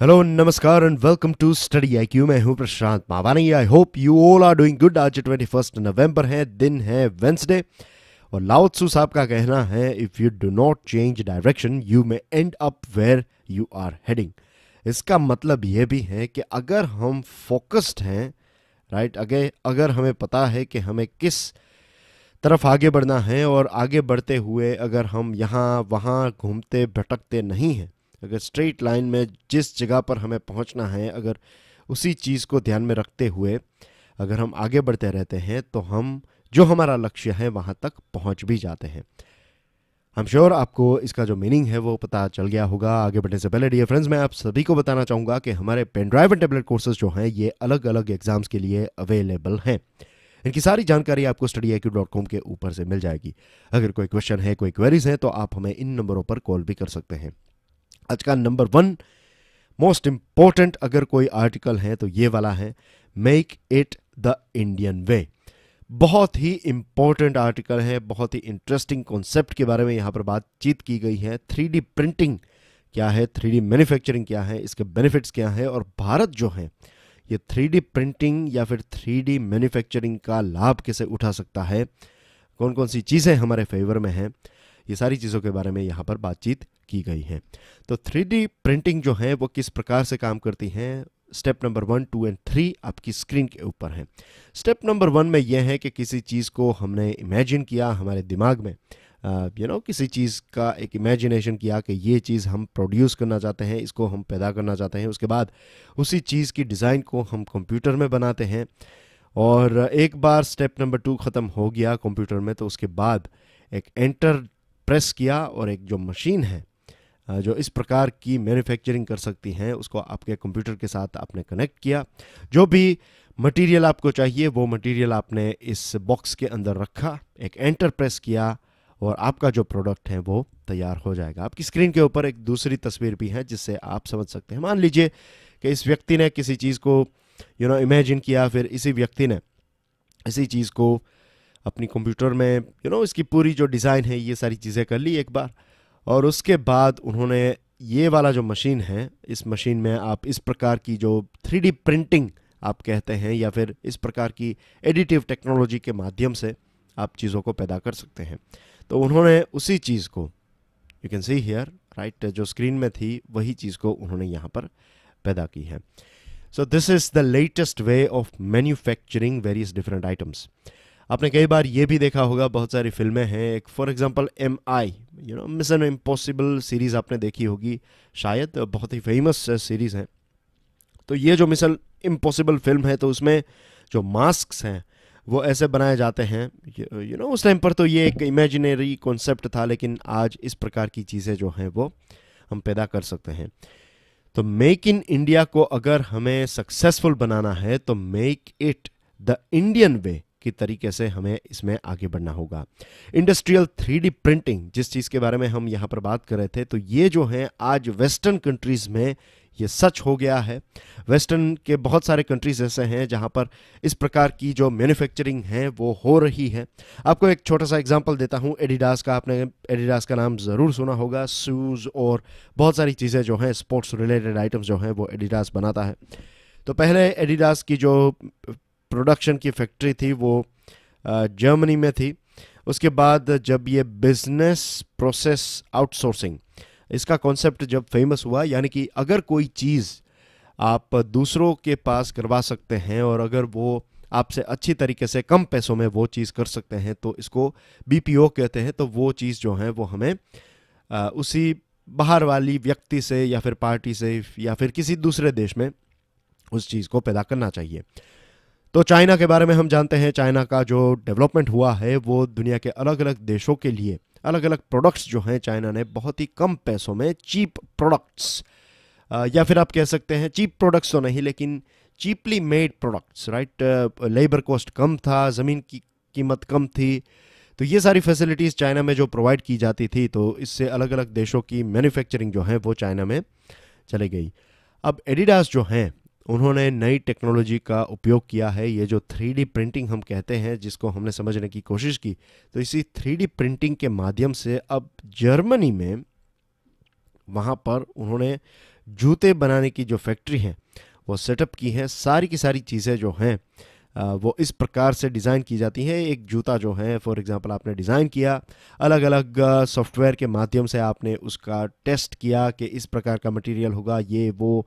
Hello नमस्कार and welcome to Study I Q मैं हूँ Prashant Mavani. I hope you all are doing good आज twenty first नवंबर है, दिन है वेंसडे और लाउत्सु साहब का कहना है if you do not change direction you may end up where you are heading इसका मतलब यह भी है कि अगर हम फोकस्ड हैं राइट अगर अगर हमें पता है कि हमें किस तरफ़ आगे बढ़ना है और आगे बढ़ते हुए अगर हम यहाँ, वहाँ घूमते, भटकते नहीं हैं अगर स्ट्रेट लाइन में जिस जगह पर हमें पहुँचना है, अगर उसी चीज़ को ध्यान में रखते हुए अगर हम आगे बढ़ते रहते हैं तो हम, जो हमारा लक्ष्य है, वहाँ तक पहुँच भी जाते हैं। हम श्योर आपको इसका जो मीनिंग है, वो पता चल गया होगा। आगे बढ़ने से पहले डियर फ्रेंड्स मैं आप सभी को बताना चाहूँगा कि हमारे pen drive and tablet courses जो हैं, ये अलग अलग एग्ज़ाम्स के लिए अवेलेबल हैं। इनकी सारी जानकारी आपको स्टडी आई डॉट कॉम के ऊपर से मिल जाएगी। अगर कोई क्वेश्चन है, कोई क्वेरीज है तो आप हमें इन नंबरों पर कॉल भी कर सकते हैं। आज का नंबर वन मोस्ट इंपॉर्टेंट अगर कोई आर्टिकल है तो ये वाला है, make it the Indian way. बहुत ही इंपॉर्टेंट आर्टिकल है, बहुत ही इंटरेस्टिंग कॉन्सेप्ट के बारे में यहाँ पर बातचीत की गई है। थ्री प्रिंटिंग क्या है, थ्री डी मैन्युफैक्चरिंग क्या है, इसके बेनिफिट्स क्या है और भारत जो है, ये थ्री प्रिंटिंग या फिर थ्री डी मैन्युफैक्चरिंग का लाभ कैसे उठा सकता है? कौन कौन सी चीज़ें हमारे फेवर में हैं? ये सारी चीज़ों के बारे में यहाँ पर बातचीत की गई है। तो थ्री प्रिंटिंग जो है वो किस प्रकार से काम करती हैं? Step number one two and three आपकी स्क्रीन के ऊपर है। स्टेप नंबर वन में यह है कि किसी चीज़ को हमने इमेजिन किया हमारे दिमाग में। यू नो you know, किसी चीज़ का एक इमेजिनेशन किया कि ये चीज़ हम प्रोड्यूस करना चाहते हैं इसको हम पैदा करना चाहते हैं। उसके बाद उसी चीज़ की डिज़ाइन को हम कंप्यूटर में बनाते हैं। और एक बार स्टेप नंबर टू ख़त्म हो गया कंप्यूटर में तो उसके बाद एक एंटर प्रेस किया और एक जो मशीन है जो इस प्रकार की मैन्युफैक्चरिंग कर सकती हैं, उसको आपके कंप्यूटर के साथ आपने कनेक्ट किया। जो भी मटेरियल आपको चाहिए, वो मटेरियल आपने इस बॉक्स के अंदर रखा, एक एंटर प्रेस किया और आपका जो प्रोडक्ट है, वो तैयार हो जाएगा। आपकी स्क्रीन के ऊपर एक दूसरी तस्वीर भी है, जिससे आप समझ सकते हैं। मान लीजिए कि इस व्यक्ति ने किसी चीज़ को यू नो इमेजिन किया, फिर इसी व्यक्ति ने इसी चीज़ को अपनी कंप्यूटर में यू you नो know, इसकी पूरी जो डिज़ाइन है ये सारी चीज़ें कर ली एक बार। और उसके बाद उन्होंने ये वाला जो मशीन है इस मशीन में आप इस प्रकार की जो थ्री प्रिंटिंग आप कहते हैं या फिर इस प्रकार की एडिटिव टेक्नोलॉजी के माध्यम से आप चीज़ों को पैदा कर सकते हैं। तो उन्होंने उसी चीज़ को you can see here right जो स्क्रीन में थी वही चीज़ को उन्होंने यहाँ पर पैदा की है। So this is the latest way of manufacturing various different items आपने कई बार ये भी देखा होगा, बहुत सारी फ़िल्में हैं, एक for example M I you know Mission Impossible series आपने देखी होगी, शायद बहुत ही फ़ेमस सीरीज़ है। तो ये जो मिशन इम्पॉसिबल फ़िल्म है तो उसमें जो मास्क हैं, वो ऐसे बनाए जाते हैं। यू नो उस टाइम पर तो ये एक इमेजिनरी कॉन्सेप्ट था, लेकिन आज इस प्रकार की चीज़ें जो हैं, वो हम पैदा कर सकते हैं। तो मेक इन इंडिया को अगर हमें सक्सेसफुल बनाना है तो make it the Indian way की तरीके से हमें इसमें आगे बढ़ना होगा। इंडस्ट्रियल थ्री प्रिंटिंग जिस चीज़ के बारे में हम यहाँ पर बात कर रहे थे तो ये जो है, आज वेस्टर्न कंट्रीज़ में ये सच हो गया है। वेस्टर्न के बहुत सारे कंट्रीज़ ऐसे हैं जहाँ पर इस प्रकार की जो मैन्युफैक्चरिंग है, वो हो रही है। आपको एक छोटा सा एग्जांपल देता हूँ एडिडास का, आपने एडिडास का नाम ज़रूर सुना होगा शूज़ और बहुत सारी चीज़ें जो हैं स्पोर्ट्स रिलेटेड आइटम्स जो हैं, वो एडिडास बनाता है। तो पहले एडिडास की जो प्रोडक्शन की फैक्ट्री थी वो जर्मनी में थी। उसके बाद जब ये बिज़नेस प्रोसेस आउटसोर्सिंग इसका कॉन्सेप्ट जब फ़ेमस हुआ यानी कि अगर कोई चीज़ आप दूसरों के पास करवा सकते हैं और अगर वो आपसे अच्छी तरीके से कम पैसों में वो चीज़ कर सकते हैं तो इसको बीपीओ कहते हैं तो वो चीज़ जो है वो हमें आ, उसी बाहर वाली व्यक्ति से या फिर पार्टी से या फिर किसी दूसरे देश में उस चीज़ को पैदा करना चाहिए। तो चाइना के बारे में हम जानते हैं, चाइना का जो डेवलपमेंट हुआ है, वो दुनिया के अलग अलग देशों के लिए अलग अलग प्रोडक्ट्स जो हैं चाइना ने बहुत ही कम पैसों में चीप प्रोडक्ट्स या फिर आप कह सकते हैं चीप प्रोडक्ट्स तो नहीं, लेकिन cheaply made products right labour cost कम था, ज़मीन की कीमत कम थी तो ये सारी फैसिलिटीज़ चाइना में जो प्रोवाइड की जाती थी तो इससे अलग अलग देशों की मैन्युफैक्चरिंग जो है, वो चाइना में चली गई। अब एडिडास जो हैं उन्होंने नई टेक्नोलॉजी का उपयोग किया है। ये जो थ्री प्रिंटिंग हम कहते हैं, जिसको हमने समझने की कोशिश की तो इसी थ्री प्रिंटिंग के माध्यम से अब जर्मनी में वहाँ पर उन्होंने जूते बनाने की जो फैक्ट्री है, वो सेटअप की है। सारी की सारी चीज़ें जो हैं वो इस प्रकार से डिज़ाइन की जाती हैं। एक जूता जो है, फॉर एग्ज़ाम्पल आपने डिज़ाइन किया अलग अलग सॉफ्टवेयर के माध्यम से आपने उसका टेस्ट किया कि इस प्रकार का मटेरियल होगा, ये, वो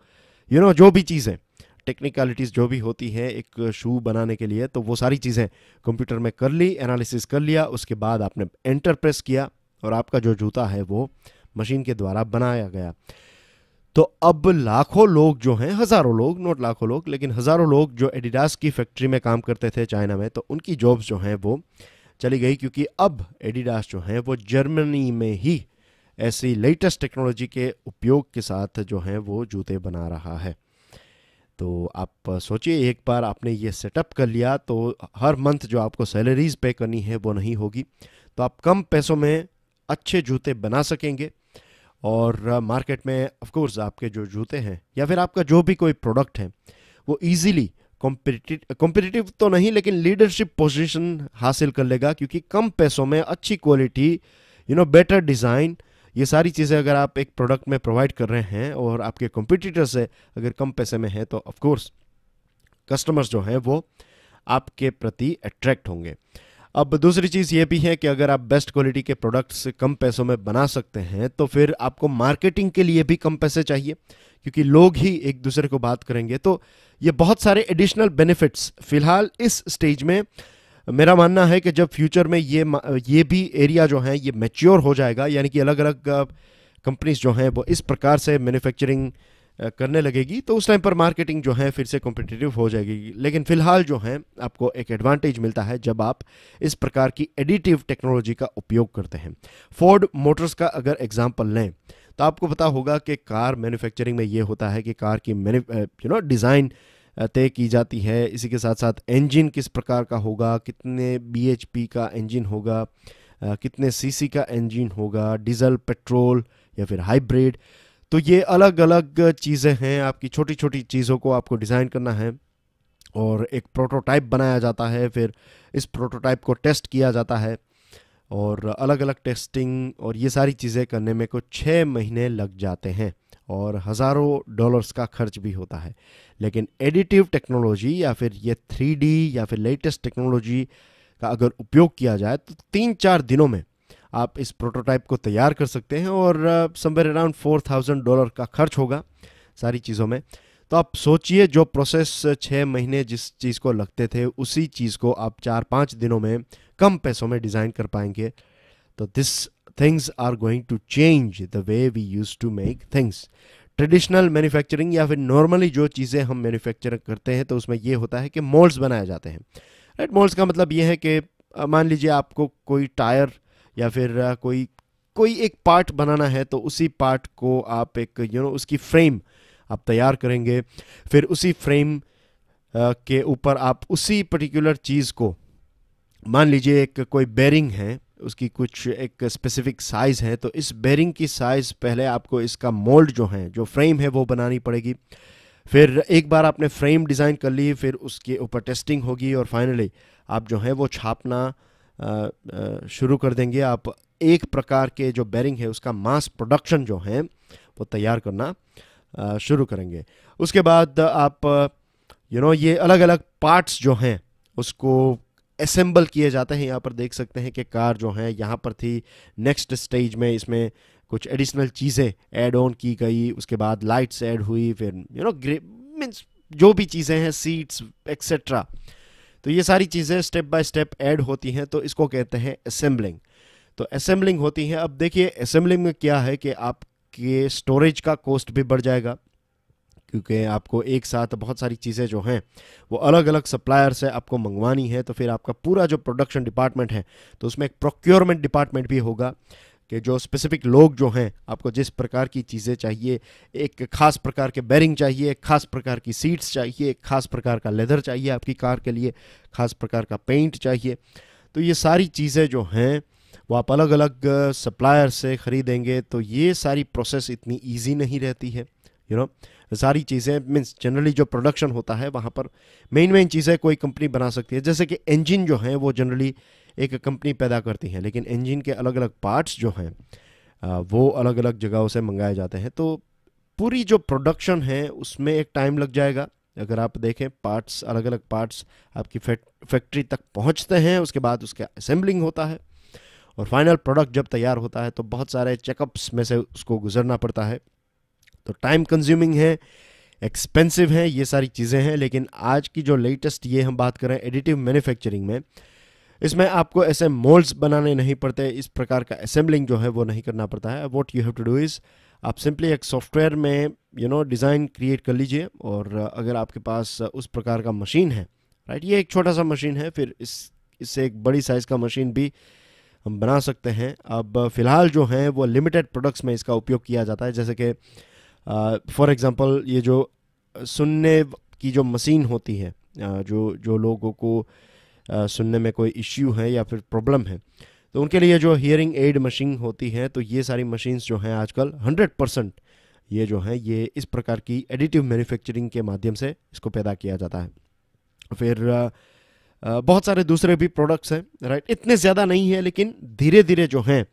यू नो जो भी चीज़ें टेक्निकलिटीज़ जो भी होती हैं एक शू बनाने के लिए तो वो सारी चीज़ें कंप्यूटर में कर ली एनालिसिस कर लिया, उसके बाद आपने एंटर प्रेस किया और आपका जो जूता है वो मशीन के द्वारा बनाया गया। तो अब लाखों लोग जो हैं, हज़ारों लोग नोट लाखों लोग, लेकिन हज़ारों लोग जो एडिडास की फैक्ट्री में काम करते थे चाइना में तो उनकी जॉब्स जो हैं वो चली गई, क्योंकि अब एडिडास जो हैं वो जर्मनी में ही ऐसी लेटेस्ट टेक्नोलॉजी के उपयोग के साथ जो है वो जूते बना रहा है। तो आप सोचिए, एक बार आपने ये सेटअप कर लिया तो हर मंथ जो आपको सैलरीज पे करनी है वो नहीं होगी। तो आप कम पैसों में अच्छे जूते बना सकेंगे और मार्केट में ऑफकोर्स आपके जो जूते हैं या फिर आपका जो भी कोई प्रोडक्ट है, वो इजीली कॉम्पिटिटिव तो नहीं लेकिन लीडरशिप पोजीशन हासिल कर लेगा क्योंकि कम पैसों में अच्छी quality you know better design ये सारी चीज़ें अगर आप एक प्रोडक्ट में प्रोवाइड कर रहे हैं और आपके कंपिटिटर से अगर कम पैसे में है तो ऑफकोर्स कस्टमर्स जो हैं, वो आपके प्रति अट्रैक्ट होंगे। अब दूसरी चीज़ ये भी है कि अगर आप बेस्ट क्वालिटी के प्रोडक्ट्स कम पैसों में बना सकते हैं तो फिर आपको मार्केटिंग के लिए भी कम पैसे चाहिए, क्योंकि लोग ही एक दूसरे को बात करेंगे। तो ये बहुत सारे एडिशनल बेनिफिट्स फ़िलहाल इस स्टेज में मेरा मानना है कि जब फ्यूचर में ये ये भी एरिया जो है, ये मेच्योर हो जाएगा, यानी कि अलग अलग कंपनीज़ जो हैं, वो इस प्रकार से मैन्युफैक्चरिंग करने लगेगी तो उस टाइम पर मार्केटिंग जो है, फिर से कॉम्पिटिटिव हो जाएगी। लेकिन फ़िलहाल जो है, आपको एक एडवांटेज मिलता है जब आप इस प्रकार की एडिटिव टेक्नोलॉजी का उपयोग करते हैं। फोर्ड मोटर्स का अगर एग्ज़ाम्पल लें तो आपको पता होगा कि कार मैन्युफैक्चरिंग में ये होता है कि कार की यू नो, डिज़ाइन तय की जाती है। इसी के साथ साथ इंजन किस प्रकार का होगा, कितने BHP का इंजन होगा कितने सीसी का इंजन होगा डीजल पेट्रोल या फिर हाइब्रिड तो ये अलग अलग चीज़ें हैं। आपकी छोटी छोटी चीज़ों को आपको डिज़ाइन करना है और एक प्रोटोटाइप बनाया जाता है। फिर इस प्रोटोटाइप को टेस्ट किया जाता है और अलग अलग टेस्टिंग और ये सारी चीज़ें करने में कुछ छः महीने लग जाते हैं। और हज़ारों डॉलर्स का खर्च भी होता है। लेकिन एडिटिव टेक्नोलॉजी या फिर ये थ्री या फिर लेटेस्ट टेक्नोलॉजी का अगर उपयोग किया जाए तो तीन चार दिनों में आप इस प्रोटोटाइप को तैयार कर सकते हैं और somewhere around four thousand dollar का खर्च होगा सारी चीज़ों में। तो आप सोचिए जो प्रोसेस छः महीने जिस चीज़ को लगते थे, उसी चीज़ को आप चार पाँच दिनों में कम पैसों में डिज़ाइन कर पाएँगे। तो this things are going to change the way we use to make things traditional manufacturing या फिर नॉर्मली जो चीज़ें हम मैन्युफैक्चर करते हैं तो उसमें ये होता है कि मोल्ड्स बनाए जाते हैं। राइट मोल्ड्स का मतलब ये है कि मान लीजिए आपको कोई टायर या फिर कोई कोई एक पार्ट बनाना है तो उसी पार्ट को आप एक यू you नो know, उसकी फ्रेम आप तैयार करेंगे। फिर उसी फ्रेम के ऊपर आप उसी पर्टिकुलर चीज़ को मान लीजिए एक कोई बेरिंग है उसकी कुछ एक स्पेसिफिक साइज़ है तो इस बेरिंग की साइज़ पहले आपको इसका मोल्ड जो है, जो फ्रेम है, वो बनानी पड़ेगी। फिर एक बार आपने फ्रेम डिज़ाइन कर ली, फिर उसके ऊपर टेस्टिंग होगी और फाइनली आप जो है, वो छापना शुरू कर देंगे। आप एक प्रकार के जो बेरिंग है, उसका मास प्रोडक्शन जो है, वो तैयार करना शुरू करेंगे। उसके बाद आप यू नो ये अलग अलग पार्ट्स जो हैं, उसको असेंबल किए जाते हैं। यहाँ पर देख सकते हैं कि कार जो है, यहाँ पर थी नेक्स्ट स्टेज में इसमें कुछ एडिशनल चीज़ें ऐड ऑन की गई। उसके बाद लाइट्स ऐड हुई, फिर यू नो ग्रे मीन्स जो भी चीज़ें हैं सीट्स एक्सेट्रा तो ये सारी चीज़ें स्टेप बाय स्टेप ऐड होती हैं तो इसको कहते हैं असेंबलिंग तो असेंबलिंग होती है। अब देखिए असेंबलिंग में क्या है कि आपके स्टोरेज का कॉस्ट भी बढ़ जाएगा। क्योंकि आपको एक साथ बहुत सारी चीज़ें जो हैं वो अलग अलग सप्लायर से आपको मंगवानी है तो फिर आपका पूरा जो प्रोडक्शन डिपार्टमेंट है तो उसमें एक प्रोक्योरमेंट डिपार्टमेंट भी होगा कि जो स्पेसिफिक लोग जो हैं आपको जिस प्रकार की चीज़ें चाहिए एक खास प्रकार के बैरिंग चाहिए एक खास प्रकार की सीट्स चाहिए एक खास प्रकार का लेदर चाहिए आपकी कार के लिए खास प्रकार का पेंट चाहिए। तो ये सारी चीज़ें जो हैं वो आप अलग अलग सप्लायर से ख़रीदेंगे तो ये सारी प्रोसेस इतनी ईजी नहीं रहती है यू you नो know, सारी चीज़ें मीन्स जनरली जो प्रोडक्शन होता है, वहाँ पर मेन मेन चीज़ें कोई कंपनी बना सकती है। जैसे कि इंजन जो हैं, वो जनरली एक कंपनी पैदा करती है, लेकिन इंजन के अलग अलग पार्ट्स जो हैं वो अलग अलग जगहों से मंगाए जाते हैं। तो पूरी जो प्रोडक्शन है, उसमें एक टाइम लग जाएगा। अगर आप देखें पार्ट्स अलग अलग पार्ट्स आपकी फैक्ट्री तक पहुँचते हैं, उसके बाद उसका असेंबलिंग होता है। और फाइनल प्रोडक्ट जब तैयार होता है तो बहुत सारे चेकअप्स में से उसको गुजरना पड़ता है। तो टाइम कंज्यूमिंग है एक्सपेंसिव है, ये सारी चीज़ें हैं, लेकिन आज की जो लेटेस्ट ये हम बात करें एडिटिव मैन्युफैक्चरिंग में, इसमें आपको ऐसे मोल्ड्स बनाने नहीं पड़ते, इस प्रकार का असेंबलिंग जो है वो नहीं करना पड़ता है। What you have to do is आप सिंपली एक सॉफ्टवेयर में यू नो डिज़ाइन क्रिएट कर लीजिए, और अगर आपके पास उस प्रकार का मशीन है राइट ये एक छोटा सा मशीन है, फिर इस, इससे एक बड़ी साइज़ का मशीन भी हम बना सकते हैं। अब फ़िलहाल जो है वो लिमिटेड प्रोडक्ट्स में इसका उपयोग किया जाता है, जैसे कि फॉर एग्ज़ाम्पल ये जो सुनने की जो मशीन होती है जो जो लोगों को सुनने में कोई इश्यू है या फिर प्रॉब्लम है तो उनके लिए जो हियरिंग एड मशीन होती है तो ये सारी मशीन्स जो हैं आजकल 100 परसेंट ये जो है, ये इस प्रकार की एडिटिव मैन्युफैक्चरिंग के माध्यम से इसको पैदा किया जाता है। फिर बहुत सारे दूसरे भी प्रोडक्ट्स हैं राइट इतने ज़्यादा नहीं है, लेकिन धीरे धीरे जो हैं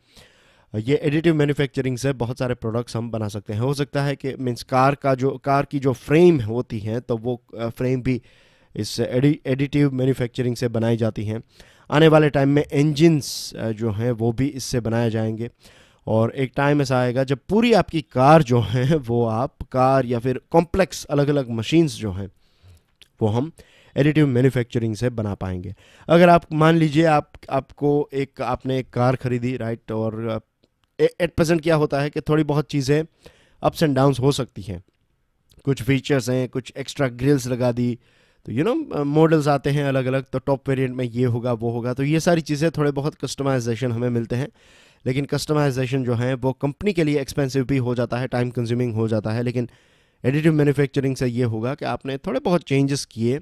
ये एडिटिव मैन्युफैक्चरिंग से बहुत सारे प्रोडक्ट्स हम बना सकते हैं। हो सकता है कि मीन्स कार का जो कार की जो फ्रेम होती हैं तो वो फ्रेम भी इस एडि, एडिटिव मैन्युफैक्चरिंग से बनाई जाती हैं। आने वाले टाइम में इंजन्स जो हैं वो भी इससे बनाए जाएँगे। और एक टाइम ऐसा आएगा जब पूरी आपकी कार जो है वो आप कार या फिर कॉम्प्लेक्स अलग अलग मशीन्स जो हैं वो हम एडिटिव मैन्युफैक्चरिंग से बना पाएँगे। अगर आप मान लीजिए आप आपको एक आपने एक कार खरीदी राइट और एट प्रेजेंट क्या होता है कि थोड़ी बहुत चीज़ें अप्स एंड डाउन्स हो सकती हैं। कुछ फीचर्स हैं, कुछ एक्स्ट्रा ग्रिल्स लगा दी। तो यू नो मॉडल्स आते हैं अलग अलग तो टॉप वेरिएंट में ये होगा, वो होगा। तो ये सारी चीज़ें थोड़े बहुत कस्टमाइजेशन हमें मिलते हैं। लेकिन कस्टमाइजेशन जो है, वो कंपनी के लिए एक्सपेंसिव भी हो जाता है टाइम कंज्यूमिंग हो जाता है। लेकिन एडिटिव मैन्युफैक्चरिंग से ये होगा कि आपने थोड़े बहुत चेंजेस किए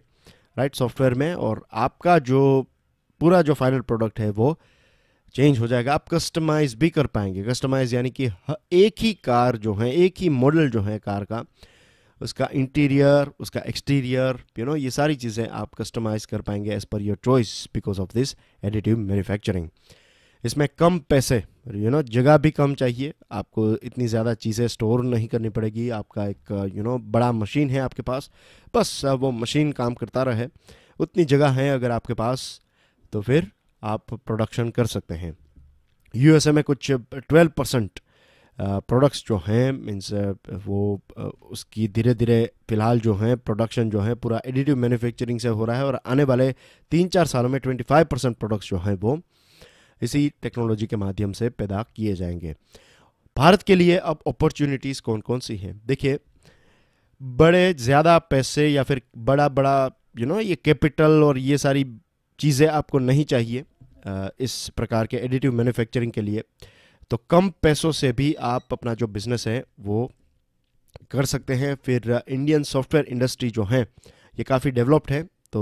राइट सॉफ्टवेयर में। और आपका जो, पूरा जो फाइनल प्रोडक्ट है वो चेंज हो जाएगा, आप कस्टमाइज भी कर पाएँगे। कस्टमाइज यानी कि एक ही कार जो है, एक ही मॉडल जो है कार का, उसका इंटीरियर उसका एक्सटीरियर यू नो ये सारी चीज़ें आप कस्टमाइज कर पाएँगे as per your choice because of this additive manufacturing इसमें कम पैसे यू नो जगह भी कम चाहिए। आपको इतनी ज़्यादा चीज़ें स्टोर नहीं करनी पड़ेगी। आपका एक यू नो बड़ा मशीन है आपके पास। बस, वो मशीन काम करता रहे। उतनी जगह है अगर आपके पास तो फिर आप प्रोडक्शन कर सकते हैं। यूएसए में कुछ ट्वेल्व परसेंट प्रोडक्ट्स जो हैं मीन्स वो उसकी धीरे धीरे फ़िलहाल जो है प्रोडक्शन जो है पूरा एडिटिव मैन्युफैक्चरिंग से हो रहा है और आने वाले तीन चार सालों में ट्वेंटी फाइव परसेंट प्रोडक्ट्स जो हैं वो इसी टेक्नोलॉजी के माध्यम से पैदा किए जाएँगे। भारत के लिए अब अपॉर्चुनिटीज़ कौन कौन सी हैं? देखिए बड़े ज़्यादा पैसे या फिर बड़ा बड़ा यू you नो know, ये कैपिटल और ये सारी चीज़ें आपको नहीं चाहिए। इस प्रकार के एडिटिव मैन्युफैक्चरिंग के लिए तो कम पैसों से भी आप अपना जो बिज़नेस है वो कर सकते हैं। फिर इंडियन सॉफ्टवेयर इंडस्ट्री जो है ये काफ़ी डेवलप्ड है तो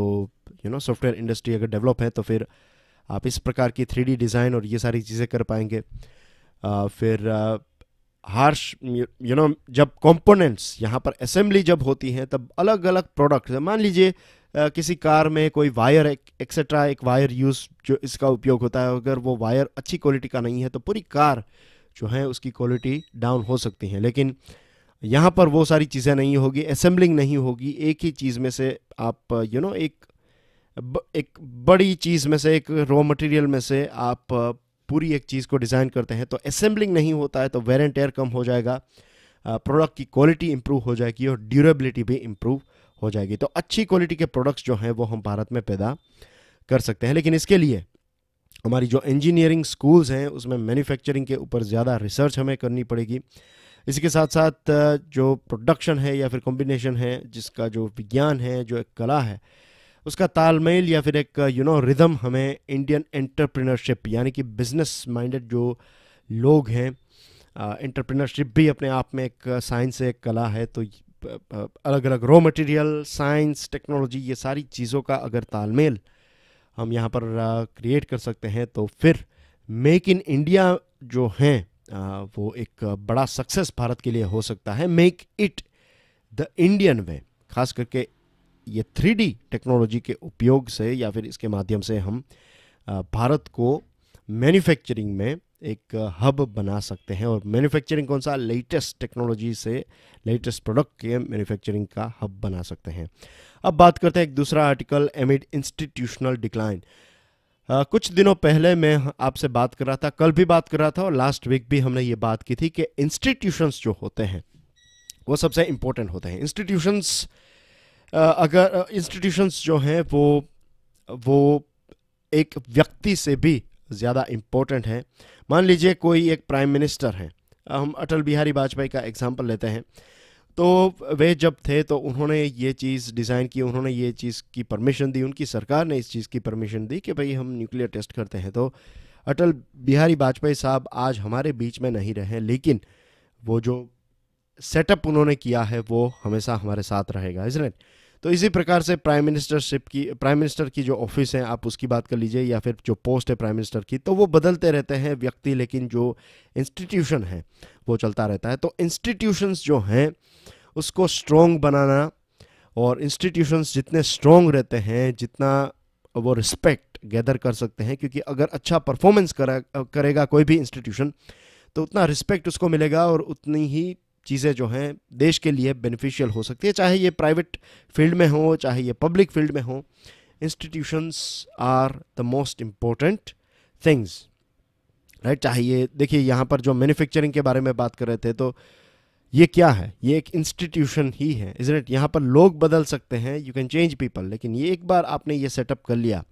यू नो सॉफ्टवेयर इंडस्ट्री अगर डेवलप है तो फिर आप इस प्रकार की थ्री डिज़ाइन और ये सारी चीज़ें कर पाएँगे। आ, फिर हार्श यू नो जब कंपोनेंट्स यहाँ पर असेंबली जब होती हैं तब अलग अलग प्रोडक्ट मान लीजिए किसी कार में कोई वायर एक्सेट्रा एक वायर यूज़ जो इसका उपयोग होता है अगर वो वायर अच्छी क्वालिटी का नहीं है तो पूरी कार जो है उसकी क्वालिटी डाउन हो सकती है। लेकिन यहाँ पर वो सारी चीज़ें नहीं होगी असेंबलिंग नहीं होगी एक ही चीज़ में से आप यू you नो know, एक ब, एक बड़ी चीज़ में से एक रॉ मटेरियल में से आप पूरी एक चीज़ को डिज़ाइन करते हैं तो असेंबलिंग नहीं होता है तो वेरेंट एयर कम हो जाएगा प्रोडक्ट की क्वालिटी इंप्रूव हो जाएगी और ड्यूरेबिलिटी भी इंप्रूव हो जाएगी। तो अच्छी क्वालिटी के प्रोडक्ट्स जो हैं, वो हम भारत में पैदा कर सकते हैं। लेकिन इसके लिए हमारी जो इंजीनियरिंग स्कूल्स हैं, उसमें मैन्युफैक्चरिंग के ऊपर ज़्यादा रिसर्च हमें करनी पड़ेगी। इसी के साथ साथ जो प्रोडक्शन है या फिर कॉम्बिनेशन है, जिसका जो विज्ञान है, जो एक कला है, उसका तालमेल या फिर एक यू नो रिदम हमें इंडियन एंटरप्रेन्योरशिप यानी कि बिज़नेस माइंडेड जो लोग हैं एंटरप्रेन्योरशिप भी अपने आप में एक साइंस एक कला है तो अलग अलग रॉ मटेरियल साइंस टेक्नोलॉजी ये सारी चीज़ों का अगर तालमेल हम यहाँ पर क्रिएट कर सकते हैं तो फिर मेक इन इंडिया जो हैं वो एक बड़ा सक्सेस भारत के लिए हो सकता है। Make it the Indian way खास करके ये थ्री टेक्नोलॉजी के उपयोग से या फिर इसके माध्यम से हम भारत को मैन्युफैक्चरिंग में एक हब बना सकते हैं और मैन्युफैक्चरिंग कौन सा? लेटेस्ट टेक्नोलॉजी से लेटेस्ट प्रोडक्ट के मैन्युफैक्चरिंग का हब बना सकते हैं। अब बात करते हैं एक दूसरा आर्टिकल एमिड इंस्टीट्यूशनल डिक्लाइन कुछ दिनों पहले मैं आपसे बात कर रहा था, कल भी बात कर रहा था और लास्ट वीक भी हमने ये बात की थी कि इंस्टीट्यूशंस जो होते हैं, वो सबसे इंपॉर्टेंट होते हैं। इंस्टीट्यूशंस अगर इंस्टीट्यूशंस जो हैं वो वो एक व्यक्ति से भी ज़्यादा इम्पोर्टेंट है। मान लीजिए कोई एक प्राइम मिनिस्टर है, हम अटल बिहारी वाजपेयी का एग्ज़ाम्पल लेते हैं। तो वे जब थे तो उन्होंने ये चीज़ डिज़ाइन की, उन्होंने ये चीज़ की परमिशन दी, उनकी सरकार ने इस चीज़ की परमिशन दी कि भाई हम न्यूक्लियर टेस्ट करते हैं। तो अटल बिहारी वाजपेयी साहब आज हमारे बीच में नहीं रहे, लेकिन वो जो सेटअप उन्होंने किया है, वो हमेशा हमारे साथ रहेगा इजनेट तो इसी प्रकार से प्राइम मिनिस्टरशिप की प्राइम मिनिस्टर की जो ऑफ़िस है, आप उसकी बात कर लीजिए, या फिर जो पोस्ट है प्राइम मिनिस्टर की तो वो बदलते रहते हैं व्यक्ति, लेकिन जो इंस्टीट्यूशन है, वो चलता रहता है। तो इंस्टीट्यूशंस जो हैं, उसको स्ट्रॉन्ग बनाना और इंस्टीट्यूशंस जितने स्ट्रॉन्ग रहते हैं, जितना वो रिस्पेक्ट गैदर कर सकते हैं, क्योंकि अगर अच्छा परफॉर्मेंस करा, करेगा कोई भी इंस्टीट्यूशन तो उतना रिस्पेक्ट उसको मिलेगा और उतनी ही चीज़ें जो हैं देश के लिए बेनिफिशियल हो सकती है, चाहे ये प्राइवेट फ़ील्ड में हो, चाहे ये पब्लिक फ़ील्ड में हो institutions are the most important things right चाहे ये, देखिए, यहाँ पर जो मैन्युफैक्चरिंग के बारे में बात कर रहे थे तो ये क्या है? ये एक इंस्टीट्यूशन ही है इज़ इट यहाँ पर लोग बदल सकते हैं यू कैन चेंज पीपल लेकिन ये एक बार आपने ये सेटअप कर लिया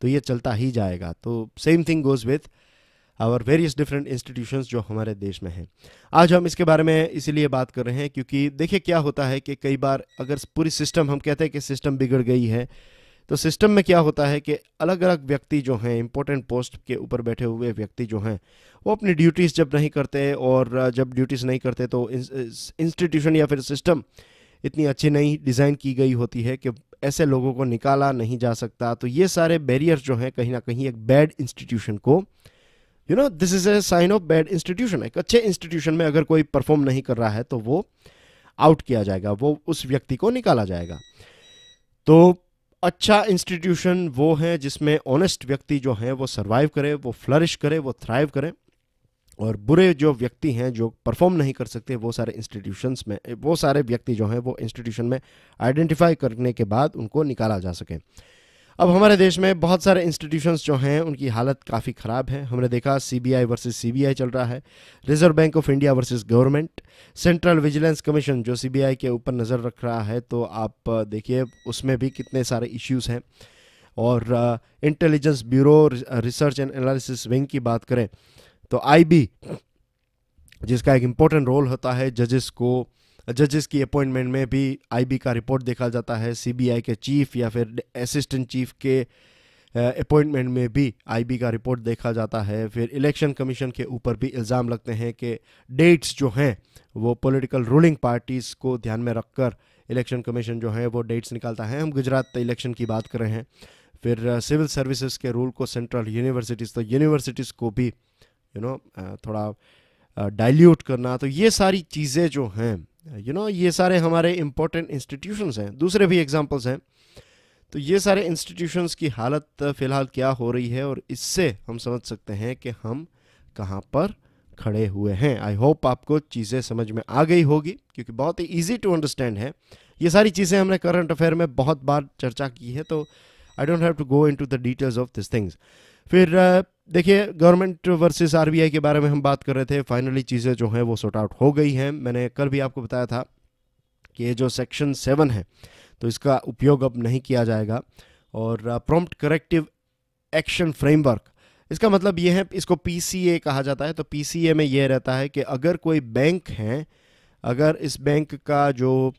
तो ये चलता ही जाएगा। तो same thing goes with our various different institutions जो हमारे देश में हैं। आज हम इसके बारे में इसीलिए बात कर रहे हैं क्योंकि देखिए क्या होता है कि कई बार अगर पूरी सिस्टम हम कहते हैं कि सिस्टम बिगड़ गई है तो सिस्टम में क्या होता है कि अलग अलग व्यक्ति जो हैं इंपॉर्टेंट पोस्ट के ऊपर बैठे हुए व्यक्ति जो हैं, वो अपनी ड्यूटीज़ जब नहीं करते और जब ड्यूटीज़ नहीं करते तो इंस्टीट्यूशन या फिर सिस्टम इतनी अच्छी नहीं डिज़ाइन की गई होती है कि ऐसे लोगों को निकाला नहीं जा सकता। तो ये सारे बैरियर जो हैं, कहीं ना कहीं एक बैड इंस्टीट्यूशन को you know this is a sign of bad institution एक अच्छे इंस्टीट्यूशन में अगर कोई परफॉर्म नहीं कर रहा है तो वो आउट किया जाएगा, वो उस व्यक्ति को निकाला जाएगा। तो अच्छा इंस्टीट्यूशन वो है जिसमें ऑनेस्ट व्यक्ति जो हैं, वो सर्वाइव करे, वो फ्लरिश करे, वो थ्राइव करे। और बुरे जो व्यक्ति हैं, जो परफॉर्म नहीं कर सकते, वो सारे इंस्टीट्यूशंस में, वो सारे व्यक्ति जो हैं, वो इंस्टीट्यूशन में आइडेंटिफाई करने के बाद उनको निकाला जा सके। अब हमारे देश में बहुत सारे इंस्टीट्यूशंस जो हैं, उनकी हालत काफ़ी ख़राब है। हमने देखा सीबीआई वर्सेस सीबीआई चल रहा है Reserve Bank of India versus government Central Vigilance Commission जो सीबीआई के ऊपर नज़र रख रहा है तो आप देखिए उसमें भी कितने सारे इश्यूज़ हैं। और Intelligence Bureau Research and Analysis Wing की बात करें तो आईबी जिसका एक इम्पोर्टेंट रोल होता है जजेस को जजेस की अपॉइंटमेंट में भी आईबी का रिपोर्ट देखा जाता है सीबीआई के चीफ या फिर असिस्टेंट चीफ के अपॉइंटमेंट में भी आईबी का रिपोर्ट देखा जाता है। फिर इलेक्शन कमीशन के ऊपर भी इल्ज़ाम लगते हैं कि डेट्स जो हैं, वो पॉलिटिकल रूलिंग पार्टीज़ को ध्यान में रखकर इलेक्शन कमीशन जो है, वो डेट्स निकालता है। हम गुजरात इलेक्शन की बात कर रहे हैं। फिर सिविल सर्विसेज़ के रूल को सेंट्रल यूनिवर्सिटीज़ तो यूनिवर्सिटीज़ को भी यू नो थोड़ा डाइल्यूट करना। तो ये सारी चीज़ें जो हैं यू you नो know, ये सारे हमारे इम्पोर्टेंट इंस्टीट्यूशंस हैं। दूसरे भी एग्जांपल्स हैं। तो ये सारे इंस्टीट्यूशंस की हालत फ़िलहाल क्या हो रही है और इससे हम समझ सकते हैं कि हम कहाँ पर खड़े हुए हैं। आई होप आपको चीज़ें समझ में आ गई होगी क्योंकि बहुत ही ईजी टू अंडरस्टैंड है। ये सारी चीज़ें हमने करंट अफेयर में बहुत बार चर्चा की है तो I don't have to go into the details of this things फिर देखिए गवर्नमेंट वर्सेस आरबीआई के बारे में हम बात कर रहे थे। फाइनली चीज़ें जो हैं वो सॉर्ट आउट हो गई हैं। मैंने कल भी आपको बताया था कि ये जो सेक्शन सेवन है तो इसका उपयोग अब नहीं किया जाएगा। और प्रॉम्प्ट करेक्टिव एक्शन फ्रेमवर्क इसका मतलब ये है, इसको पीसीए कहा जाता है। तो पीसीए में ये रहता है कि अगर कोई बैंक है, अगर इस बैंक का जो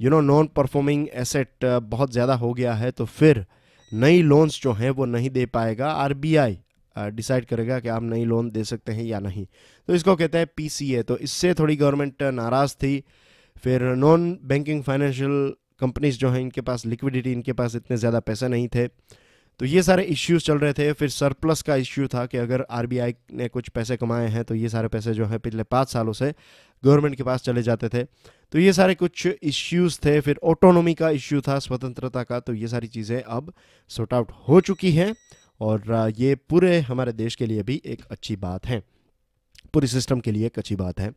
you know non performing asset बहुत ज़्यादा हो गया है तो फिर नई लोन्स जो हैं वो नहीं दे पाएगा आरबीआई डिसाइड करेगा कि आप नई लोन दे सकते हैं या नहीं। तो इसको कहते हैं पीसीए तो इससे थोड़ी गवर्नमेंट नाराज़ थी। फिर नॉन बैंकिंग फाइनेंशियल कंपनीज़ जो हैं, इनके पास लिक्विडिटी इनके पास इतने ज़्यादा पैसे नहीं थे। तो ये सारे इश्यूज़ चल रहे थे। फिर सरप्लस का इश्यू था कि अगर आरबीआई ने कुछ पैसे कमाए हैं तो ये सारे पैसे जो हैं, पिछले पाँच सालों से गवर्नमेंट के पास चले जाते थे। तो ये सारे कुछ इश्यूज़ थे। फिर ऑटोनोमी का इश्यू था, स्वतंत्रता का। तो ये सारी चीज़ें अब सॉर्ट आउट हो चुकी हैं। और ये पूरे हमारे देश के लिए भी एक अच्छी बात है। पूरे सिस्टम के लिए एक अच्छी बात है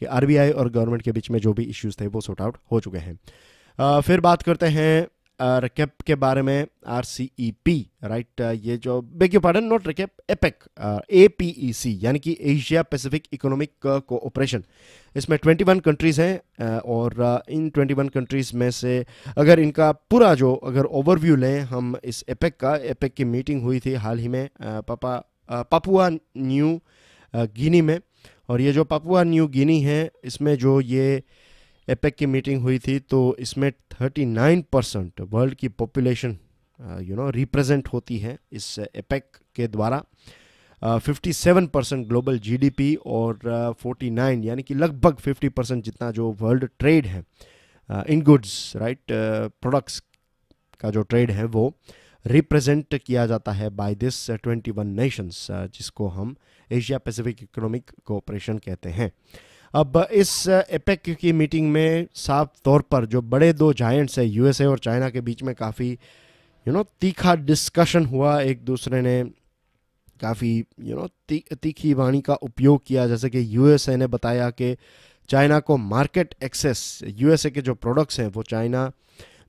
कि आरबीआई और गवर्नमेंट के बीच में जो भी इश्यूज़ थे वो सॉर्ट आउट हो चुके हैं। फिर बात करते हैं रिकेप के बारे में R C E P right ये जो beg you pardon not RCEP APEC A P E C यानी कि एशिया पैसिफिक इकोनॉमिक कोऑपरेशन इसमें 21 कंट्रीज़ हैं और इन 21 कंट्रीज़ में से अगर इनका पूरा जो, अगर ओवरव्यू लें, हम इस एपेक का एपेक की मीटिंग हुई थी हाल ही में पापा पापुआ न्यू गिनी में। और ये जो पापुआ न्यू गिनी है, इसमें जो ये एपेक की मीटिंग हुई थी तो इसमें 39 परसेंट वर्ल्ड की पॉपुलेशन यू नो रिप्रेजेंट होती है इस एपेक के द्वारा। Fifty seven percent global GDP और फोर्टी नाइन, यानी कि लगभग फिफ्टी परसेंट जितना जो वर्ल्ड ट्रेड है इन गुड्स, राइट प्रोडक्ट्स का जो ट्रेड है वो रिप्रेजेंट किया जाता है by this twenty one nations जिसको हम एशिया पैसिफिक इकोनॉमिक कोऑपरेशन कहते हैं। अब इस एपेक की मीटिंग में साफ़ तौर पर जो बड़े दो जायंट्स है यूएसए और चाइना के बीच में काफ़ी यू नो तीखा डिस्कशन हुआ। एक दूसरे ने काफ़ी यू नो तीखी वाणी का उपयोग किया। जैसे कि यूएसए ने बताया कि चाइना को मार्केट एक्सेस यूएसए के जो प्रोडक्ट्स हैं, वो चाइना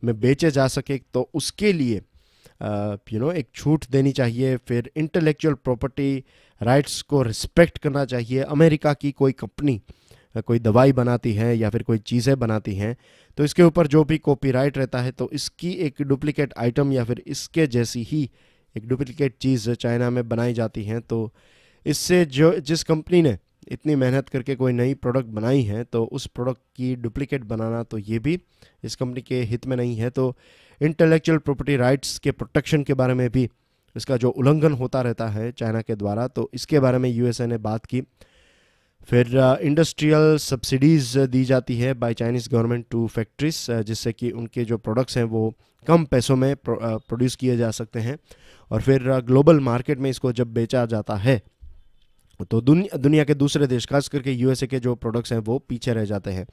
में बेचे जा सके। तो उसके लिए यू नो एक छूट देनी चाहिए। फिर इंटेलेक्चुअल प्रॉपर्टी राइट्स को रिस्पेक्ट करना चाहिए। अमेरिका की कोई कंपनी कोई दवाई बनाती है या फिर कोई चीज़ें बनाती हैं तो इसके ऊपर जो भी कॉपीराइट रहता है तो इसकी एक डुप्लीकेट आइटम या फिर इसके जैसी ही एक डुप्लीकेट चीज़ चाइना में बनाई जाती हैं तो इससे जो, जिस कंपनी ने इतनी मेहनत करके कोई नई प्रोडक्ट बनाई है तो उस प्रोडक्ट की डुप्लीकेट बनाना तो ये भी इस कंपनी के हित में नहीं है तो इंटेलेक्चुअल प्रॉपर्टी राइट्स के प्रोटेक्शन के बारे में भी इसका जो उल्लंघन होता रहता है चाइना के द्वारा तो इसके बारे में यूएसए ने बात की। फिर इंडस्ट्रियल uh, सब्सिडीज़ दी जाती है by Chinese government to factories जिससे कि उनके जो प्रोडक्ट्स हैं वो कम पैसों में प्रोड्यूस किए जा सकते हैं। और फिर ग्लोबल मार्केट में इसको जब बेचा जाता है तो दुनिया दुनिया के दूसरे देश खास करके यूएसए के जो प्रोडक्ट्स हैं वो पीछे रह जाते हैं।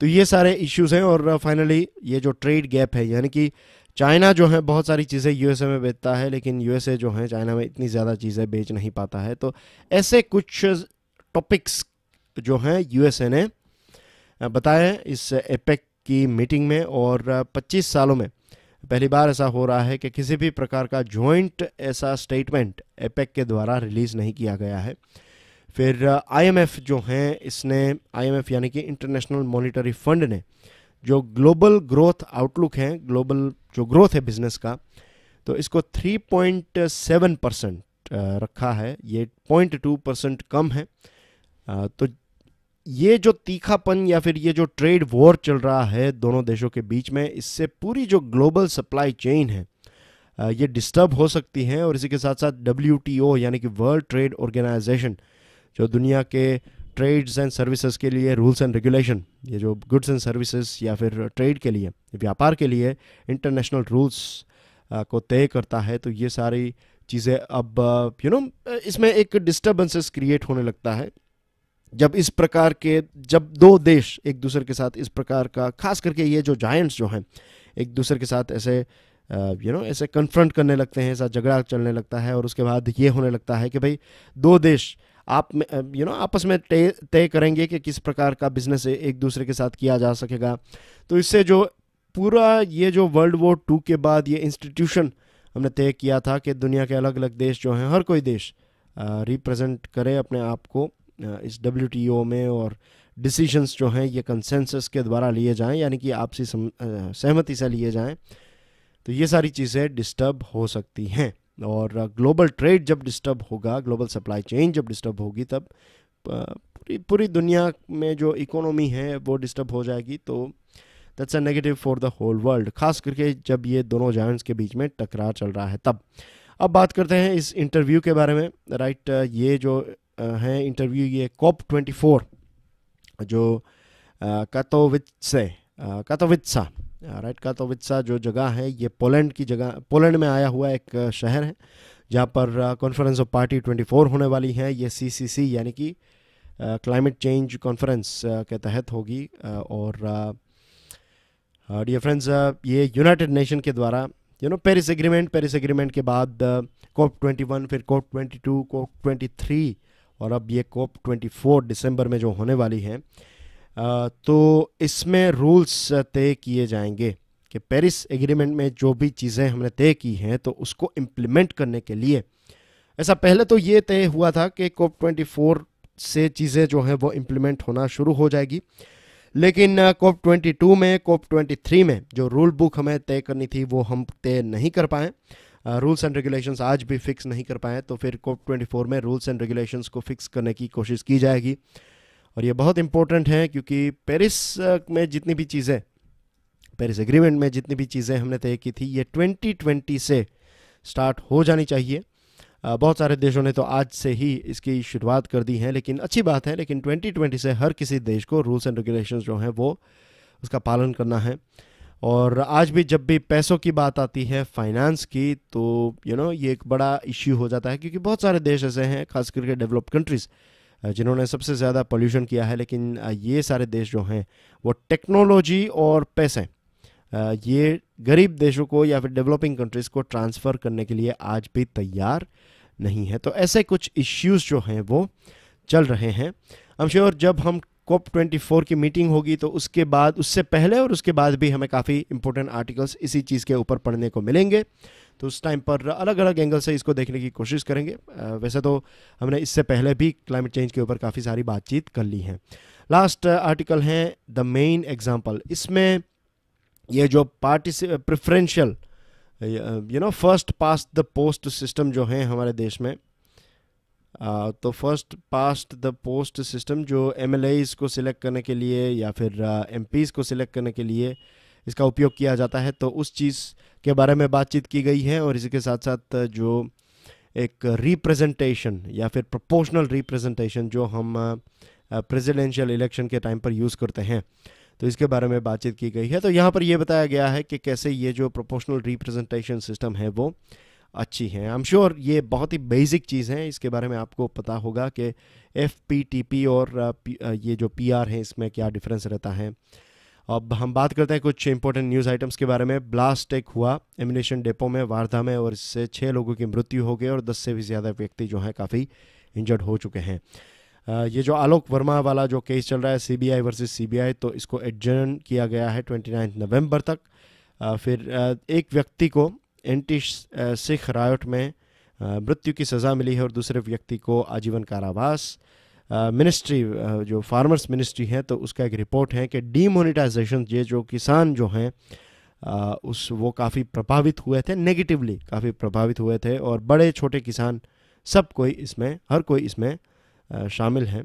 तो ये सारे इश्यूज़ हैं और फाइनली ये जो ट्रेड गैप है यानी कि चाइना जो है बहुत सारी चीज़ें यूएसए में बेचता है लेकिन यूएसए जो है चाइना में इतनी ज़्यादा चीज़ें बेच नहीं पाता है। तो ऐसे कुछ टॉपिक्स जो हैं यूएसए ने बताया इस एपेक की मीटिंग में और 25 सालों में पहली बार ऐसा हो रहा है कि किसी भी प्रकार का जॉइंट ऐसा स्टेटमेंट एपेक के द्वारा रिलीज़ नहीं किया गया है। फिर आईएमएफ जो हैं, इसने आईएमएफ यानी कि इंटरनेशनल मॉनिटरी फंड ने जो ग्लोबल ग्रोथ आउटलुक है ग्लोबल जो ग्रोथ है बिज़नेस का तो इसको 3.7 परसेंट रखा है। ये 0.2 परसेंट कम है। तो ये जो तीखापन या फिर ये जो ट्रेड वॉर चल रहा है दोनों देशों के बीच में, इससे पूरी जो ग्लोबल सप्लाई चेन है ये डिस्टर्ब हो सकती है और इसी के साथ साथ डब्ल्यू यानी कि वर्ल्ड ट्रेड ऑर्गेनाइजेशन जो दुनिया के ट्रेड्स एंड सर्विसेज़ के लिए रूल्स एंड रेगुलेशन ये जो गुड्स एंड सर्विसेज़ या फिर ट्रेड के लिए, व्यापार के लिए इंटरनेशनल रूल्स को तय करता है तो ये सारी चीज़ें अब यू नो इसमें एक डिस्टर्बेंसेस क्रिएट होने लगता है। जब इस प्रकार के, जब दो देश एक दूसरे के साथ इस प्रकार का, खास करके ये जो जायंट्स जो हैं, एक दूसरे के साथ ऐसे यू नो ऐसे कन्फ्रंट करने लगते हैं, ऐसा झगड़ा चलने लगता है और उसके बाद ये होने लगता है कि भाई दो देश आप में यू नो आपस में तय करेंगे कि किस प्रकार का बिज़नेस एक दूसरे के साथ किया जा सकेगा। तो इससे जो पूरा ये जो वर्ल्ड वॉर टू के बाद ये इंस्टीट्यूशन हमने तय किया था कि दुनिया के अलग अलग देश जो हैं, हर कोई देश रिप्रेजेंट करे अपने आप को। इस WTO में और डिसीशंस जो हैं, ये कंसेंसस के द्वारा लिए जाएँ, यानी कि आपसी सहमति से लिए जाएँ तो ये सारी चीज़ें डिस्टर्ब हो सकती हैं। और ग्लोबल ट्रेड जब डिस्टर्ब होगा ग्लोबल सप्लाई चेन जब डिस्टर्ब होगी, तब पूरी पूरी दुनिया में जो इकोनॉमी है, वो डिस्टर्ब हो जाएगी तो that's a negative for the whole world खास करके जब ये दोनों जायंट्स के बीच में टकरार चल रहा है, तब। अब बात करते हैं इस इंटरव्यू के बारे में। राइट ये जो हैं इंटरव्यू ये कॉप ट्वेंटी फोर जो कातोवित्से कातोवित्सा राइट कातोवित्सा जो जगह है, ये पोलैंड की जगह पोलैंड में आया हुआ एक शहर है, जहाँ पर कॉन्फ्रेंस ऑफ़ पार्टी 24 होने वाली है। ये सी यानी कि क्लाइमेट चेंज कॉन्फ्रेंस के तहत होगी और डियर फ्रेंड्स ये यूनाइटेड नेशन के द्वारा you know Paris agreement Paris agreement के बाद कोप 21 फिर कोप 22 कोप 23 और अब ये कोप 24 दिसंबर में जो होने वाली है तो इसमें रूल्स तय किए जाएँगे कि पेरिस एग्रीमेंट में जो भी चीज़ें हमने तय की हैं तो उसको इम्प्लीमेंट करने के लिए। ऐसा पहले तो ये तय हुआ था कि कोप 24 से चीज़ें जो हैं वो इम्प्लीमेंट होना शुरू हो जाएगी। लेकिन कोप 22 में, कोप 23 में जो रूल बुक हमें तय करनी थी, वो हम तय नहीं कर पाए। रूल्स एंड रेगुलेशंस आज भी फिक्स नहीं कर पाए तो फिर कोप 24 में रूल्स एंड रेगुलेशंस को फिक्स करने की कोशिश की जाएगी। और ये बहुत इंपॉर्टेंट है, क्योंकि पेरिस में जितनी भी चीज़ें पेरिस एग्रीमेंट में जितनी भी चीज़ें हमने तय की थी, ये 2020 से स्टार्ट हो जानी चाहिए। बहुत सारे देशों ने तो आज से ही इसकी शुरुआत कर दी है, लेकिन अच्छी बात है, लेकिन 2020 से हर किसी देश को रूल्स एंड रेगुलेशन जो हैं वो उसका पालन करना है। और आज भी जब भी पैसों की बात आती है फाइनेंस की तो यू you नो know, ये एक बड़ा इश्यू हो जाता है क्योंकि बहुत सारे देश ऐसे हैं खास करके डेवलप्ड कंट्रीज़ जिन्होंने सबसे ज़्यादा पोल्यूशन किया है लेकिन ये सारे देश जो हैं वो टेक्नोलॉजी और पैसे ये गरीब देशों को या फिर डेवलपिंग कंट्रीज़ को ट्रांसफ़र करने के लिए आज भी तैयार नहीं है। तो ऐसे कुछ इश्यूज़ जो हैं वो चल रहे हैं। हम श्योर जब हम कोप 24 की मीटिंग होगी तो उसके बाद, उससे पहले और उसके बाद भी हमें काफ़ी इंपॉर्टेंट आर्टिकल्स इसी चीज़ के ऊपर पढ़ने को मिलेंगे। तो उस टाइम पर अलग अलग एंगल से इसको देखने की कोशिश करेंगे। वैसे तो हमने इससे पहले भी क्लाइमेट चेंज के ऊपर काफ़ी सारी बातचीत कर ली है। लास्ट आर्टिकल है द मेन एग्ज़ाम्पल इसमें ये जो parties preferential you know first pass the post system जो है हमारे देश में तो first past the post system जो एम को सिलेक्ट करने के लिए या फिर एम uh, को सिलेक्ट करने के लिए इसका उपयोग किया जाता है तो उस चीज़ के बारे में बातचीत की गई है और इसके साथ साथ जो एक रिप्रेजेंटेशन या फिर प्रोपोर्शनल रिप्रेजेंटेशन जो हम प्रेसिडेंशियल uh, इलेक्शन के टाइम पर यूज़ करते हैं तो इसके बारे में बातचीत की गई है। तो यहाँ पर यह बताया गया है कि कैसे ये जो प्रोपोर्शनल रिप्रेजेंटेशन सिस्टम है वो अच्छी है। आई एम श्योर ये बहुत ही बेसिक चीज़ है। इसके बारे में आपको पता होगा कि एफ़ पी टी पी और ये जो पी आर है, इसमें क्या डिफरेंस रहता है। अब हम बात करते हैं कुछ इंपॉर्टेंट न्यूज़ आइटम्स के बारे में। ब्लास्ट एक हुआ एमिनेशन डेपो में वारधा में, और इससे छः लोगों की मृत्यु हो गई और दस से भी ज़्यादा व्यक्ति जो हैं काफ़ी इंजर्ड हो चुके हैं। ये जो आलोक वर्मा वाला जो केस चल रहा है सीबीआई वर्सेस सीबीआई तो इसको एडजर्न किया गया है ट्वेंटी नवंबर तक। फिर एक व्यक्ति को एंटी सिख रायट में मृत्यु की सज़ा मिली है और दूसरे व्यक्ति को आजीवन कारावास। मिनिस्ट्री जो फार्मर्स मिनिस्ट्री है तो उसका एक रिपोर्ट है कि डीमोनिटाइजेशन ये जो किसान जो हैं उस, वो काफ़ी प्रभावित हुए थे नेगेटिवली काफ़ी प्रभावित हुए थे और बड़े छोटे किसान सब कोई इसमें, हर कोई इसमें शामिल हैं।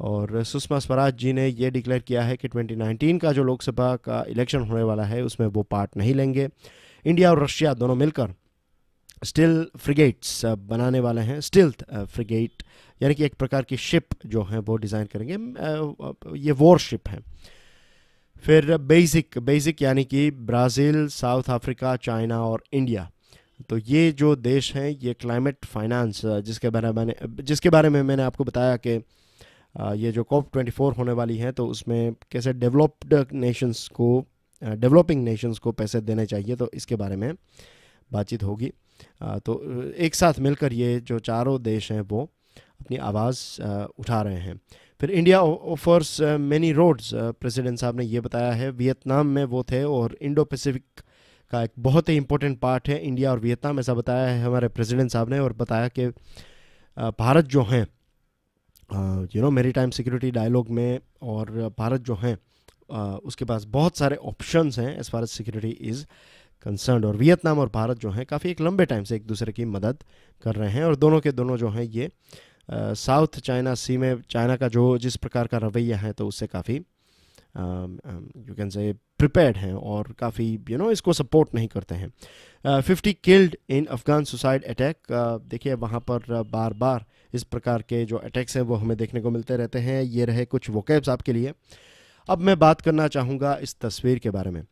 और सुषमा स्वराज जी ने ये डिक्लेयर किया है कि 2019 का जो लोकसभा का इलेक्शन होने वाला है, उसमें वो पार्ट नहीं लेंगे। इंडिया और रशिया दोनों मिलकर स्टिल फ्रिगेट्स बनाने वाले हैं। स्टिल्थ फ्रिगेट, यानी कि एक प्रकार की शिप जो है वो डिज़ाइन करेंगे। ये वॉर शिप है। फिर बेसिक बेसिक यानी कि ब्राज़ील, साउथ अफ्रीका, चाइना और इंडिया। तो ये जो देश हैं, ये क्लाइमेट फाइनेंस जिसके बारे में जिसके बारे में मैंने आपको बताया कि ये जो कॉप ट्वेंटी फोर होने वाली है तो उसमें कैसे डेवलप्ड नेशंस को डेवलपिंग नेशंस को पैसे देने चाहिए तो इसके बारे में बातचीत होगी। तो एक साथ मिलकर ये जो चारों देश हैं, वो अपनी आवाज़ उठा रहे हैं। फिर India offers many roads president साहब ने ये बताया है, वियतनाम में वो थे और इंडो पैसिफिक का एक बहुत ही इंपॉर्टेंट पार्ट है इंडिया और वियतनाम, ऐसा बताया है हमारे प्रेसिडेंट साहब ने और बताया कि भारत जो हैं you know maritime security dialogue में और भारत जो हैं उसके पास बहुत सारे ऑप्शंस हैं as far as security is concern और वियतनाम और भारत जो हैं काफ़ी एक लंबे टाइम से एक दूसरे की मदद कर रहे हैं और दोनों के दोनों जो हैं ये साउथ चाइना सी में चाइना का जो जिस प्रकार का रवैया है तो उससे काफ़ी यू कैन से प्रिपेयर्ड हैं और काफ़ी यू नो इसको सपोर्ट नहीं करते हैं। Fifty killed in Afghan suicide attack देखिए वहाँ पर बार बार इस प्रकार के जो अटैक्स हैं वो हमें देखने को मिलते रहते हैं। ये रहे कुछ वोकेब्स आपके लिए। अब मैं बात करना चाहूँगा इस तस्वीर के बारे में।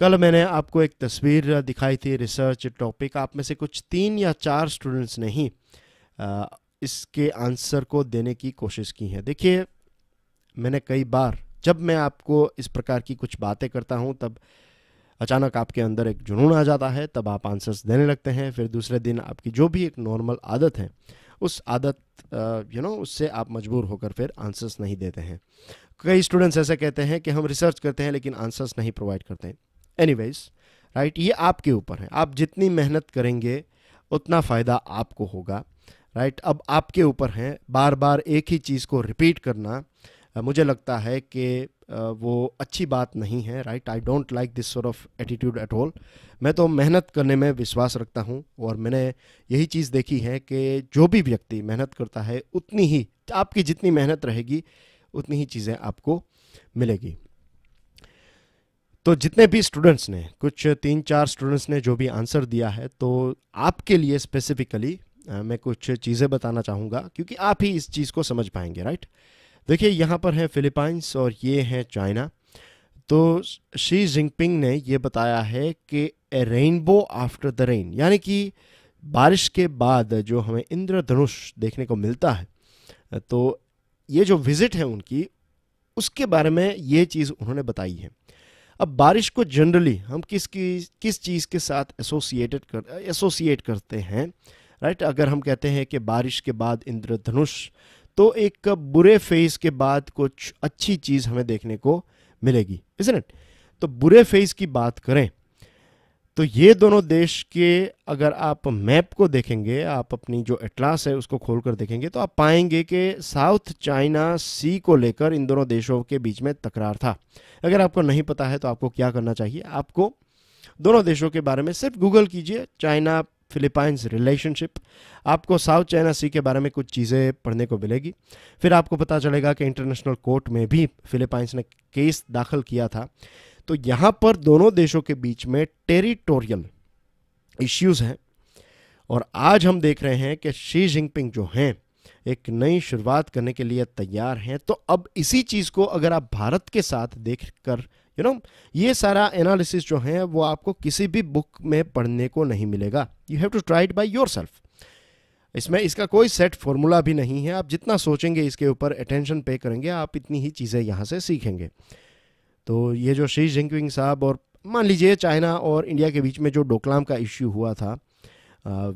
कल मैंने आपको एक तस्वीर दिखाई थी रिसर्च टॉपिक आप में से कुछ तीन या चार स्टूडेंट्स ने ही इसके आंसर को देने की कोशिश की है। देखिए, मैंने कई बार, जब मैं आपको इस प्रकार की कुछ बातें करता हूँ, तब अचानक आपके अंदर एक जुनून आ जाता है, तब आप आंसर्स देने लगते हैं, फिर दूसरे दिन आपकी जो भी एक नॉर्मल आदत है, उस आदत यू नो उससे आप मजबूर होकर फिर आंसर्स नहीं देते हैं। कई स्टूडेंट्स ऐसे कहते हैं कि हम रिसर्च करते हैं लेकिन आंसर्स नहीं प्रोवाइड करते हैं। एनी राइट ये आपके ऊपर है। आप जितनी मेहनत करेंगे उतना फ़ायदा आपको होगा। राइट right, अब आपके ऊपर है। बार बार एक ही चीज़ को रिपीट करना मुझे लगता है कि वो अच्छी बात नहीं है। Right I don't like this sort of attitude at all मैं तो मेहनत करने में विश्वास रखता हूँ और मैंने यही चीज़ देखी है कि जो भी व्यक्ति मेहनत करता है उतनी ही आपकी जितनी मेहनत रहेगी उतनी ही चीज़ें आपको मिलेगी। तो जितने भी स्टूडेंट्स ने, कुछ तीन चार स्टूडेंट्स ने जो भी आंसर दिया है तो आपके लिए स्पेसिफिकली मैं कुछ चीज़ें बताना चाहूँगा, क्योंकि आप ही इस चीज़ को समझ पाएँगे राइट देखिए, यहाँ पर है फिलीपाइंस और ये है चाइना तो शी जिनपिंग ने ये बताया है कि रेनबो आफ्टर द रेन यानी कि बारिश के बाद जो हमें इंद्रधनुष देखने को मिलता है तो ये जो विज़िट है उनकी, उसके बारे में ये चीज़ उन्होंने बताई है। अब बारिश को जनरली हम किस किस चीज़ के साथ एसोसिएटेड कर एसोसिएट करते हैं राइट अगर हम कहते हैं कि बारिश के बाद इंद्रधनुष तो एक बुरे फ़ेज़ के बाद कुछ अच्छी चीज़ हमें देखने को मिलेगी इज़ तो बुरे फ़ेज़ की बात करें तो ये दोनों देश के अगर आप मैप को देखेंगे, आप अपनी जो एटलास है उसको खोलकर देखेंगे तो आप पाएँगे कि साउथ चाइना सी को लेकर इन दोनों देशों के बीच में तकरार था। अगर आपको नहीं पता है तो आपको क्या करना चाहिए, आपको दोनों देशों के बारे में सिर्फ़ गूगल कीजिए, चाइना फिलीपाइंस रिलेशनशिप। आपको साउथ चाइना सी के बारे में कुछ चीज़ें पढ़ने को मिलेगी। फिर आपको पता चलेगा कि इंटरनेशनल कोर्ट में भी फिलीपाइंस ने केस दाखिल किया था। तो यहाँ पर दोनों देशों के बीच में टेरिटोरियल इश्यूज़ हैं। और आज हम देख रहे हैं कि शी जिनपिंग जो हैं, एक नई शुरुआत करने के लिए तैयार हैं। तो अब इसी चीज़ को अगर आप भारत के साथ देख कर यू नो ये सारा एनालिसिस जो है, वो आपको किसी भी बुक में पढ़ने को नहीं मिलेगा। You have to try it by yourself इसमें इसका कोई सेट फॉर्मूला भी नहीं है। आप जितना सोचेंगे इसके ऊपर अटेंशन पे करेंगे, आप इतनी ही चीज़ें यहाँ से सीखेंगे। तो ये जो शी जिनपिंग साहब और मान लीजिए चाइना और इंडिया के बीच में जो डोकलाम का इश्यू हुआ था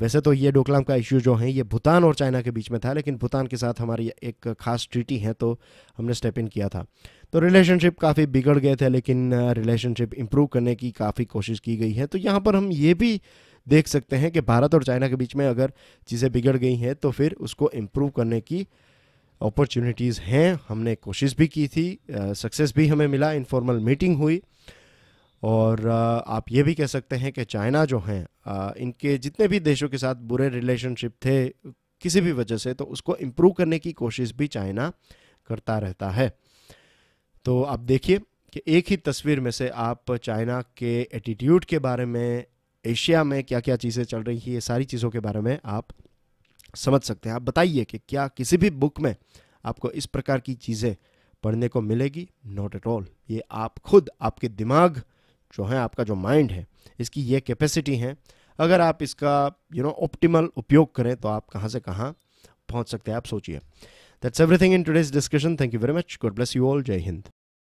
वैसे तो ये डोकलाम का इश्यू जो है, ये भूटान और चाइना के बीच में था, लेकिन भूटान के साथ हमारी एक खास ट्रीटी है तो हमने स्टेप इन किया था। तो रिलेशनशिप काफ़ी बिगड़ गए थे, लेकिन रिलेशनशिप इम्प्रूव करने की काफ़ी कोशिश की गई है। तो यहाँ पर हम ये भी देख सकते हैं कि भारत और चाइना के बीच में अगर चीज़ें बिगड़ गई हैं तो फिर उसको इम्प्रूव करने की अपॉर्चुनिटीज़ हैं, हमने कोशिश भी की थी सक्सेस भी हमें मिला इनफॉर्मल मीटिंग हुई। और आप ये भी कह सकते हैं कि चाइना जो हैं इनके जितने भी देशों के साथ बुरे रिलेशनशिप थे, किसी भी वजह से तो उसको इम्प्रूव करने की कोशिश भी चाइना करता रहता है। तो आप देखिए कि एक ही तस्वीर में से आप चाइना के एटीट्यूड के बारे में एशिया में क्या क्या चीज़ें चल रही हैं, ये सारी चीज़ों के बारे में आप समझ सकते हैं। आप बताइए कि क्या किसी भी बुक में आपको इस प्रकार की चीज़ें पढ़ने को मिलेगी? नॉट एट ऑल ये आप खुद, आपके दिमाग जो है, आपका जो माइंड है, इसकी ये कैपेसिटी है। अगर आप इसका यू नो ऑप्टिमल उपयोग करें तो आप कहाँ से कहाँ पहुँच सकते हैं? आप सोचिए। That's everything in today's discussion thank you very much God bless you all जय हिंद